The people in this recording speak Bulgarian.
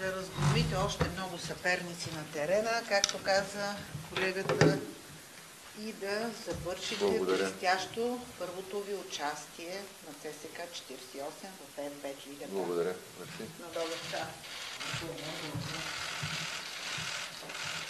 да разглобите още много съперници на терена, както каза колегата, и да завършите блестящо първото ви участие на ССК-48 в ФБ Лигата. Благодаря. Мерси. На добър Thank.